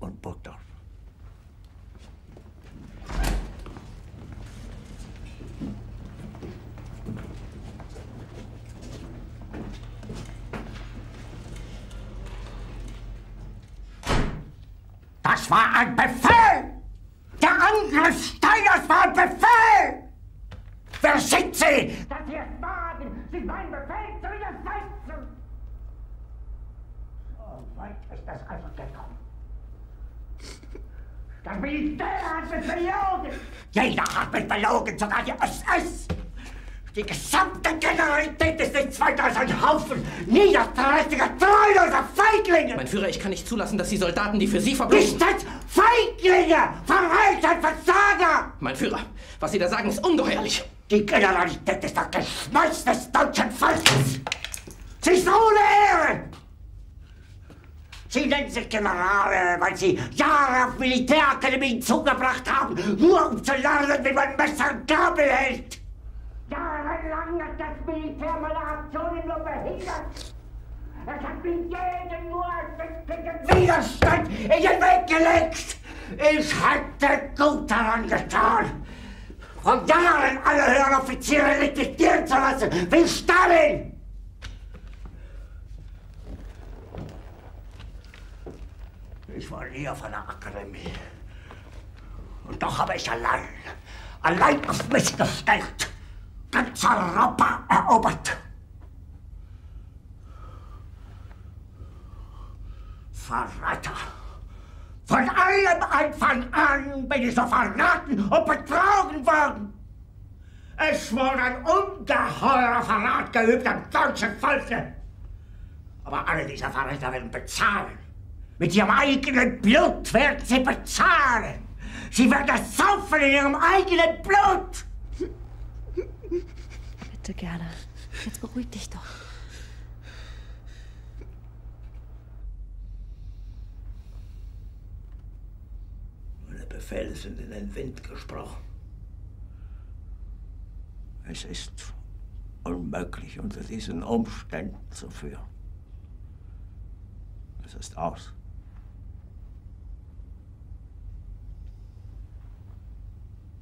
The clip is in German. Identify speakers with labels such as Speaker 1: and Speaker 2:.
Speaker 1: und Burgdorf.
Speaker 2: Das war ein Befehl! Der Angriff Steiners war ein Befehl! Wer sind Sie, dass Sie es wagen, sich meinen Befehl zu widersetzen? So weit ist das also gekommen. Das Militär hat mich belogen! Jeder hat mich belogen, sogar die SS! Die gesamte Generalität ist nichts weiter als ein Haufen niederträchtiger, treuloser Feiglinge!
Speaker 3: Mein Führer, ich kann nicht zulassen, dass die Soldaten, die für Sie verbringen...
Speaker 2: Nicht als Feiglinge! Verreiter, Versager!
Speaker 3: Mein Führer, was Sie da sagen, ist ungeheuerlich.
Speaker 2: Die Generalität ist das Geschmeiß des deutschen Volkes! Sie ist ohne Ehre! Sie nennen sich Generale, weil Sie Jahre auf Militärakademien zugebracht haben, nur um zu lernen, wie man Messer und Gabel hält! Jahrelang hat das Militär meine Aktionen nur behindert! Es hat mir jeden nur ersichtlichen Widerstand in den Weg gelegt! Ich hätte gut daran getan, von Jahren alle höheren Offiziere liquidieren zu lassen, wie Stalin! Ich war nie auf einer Akademie. Und doch habe ich allein, allein auf mich gestellt, ganz Europa erobert. Verräter! Von allem Anfang an bin ich so verraten und betrogen worden. Es wurde ein ungeheurer Verrat geübt am deutschen Volke. Aber alle diese Verräter werden bezahlen. Mit ihrem eigenen Blut werden sie bezahlen. Sie werden saufen in ihrem eigenen Blut.
Speaker 4: Bitte gerne. Jetzt beruhig dich doch.
Speaker 1: Meine Befehle sind in den Wind gesprochen. Es ist unmöglich, unter diesen Umständen zu führen. Es ist aus.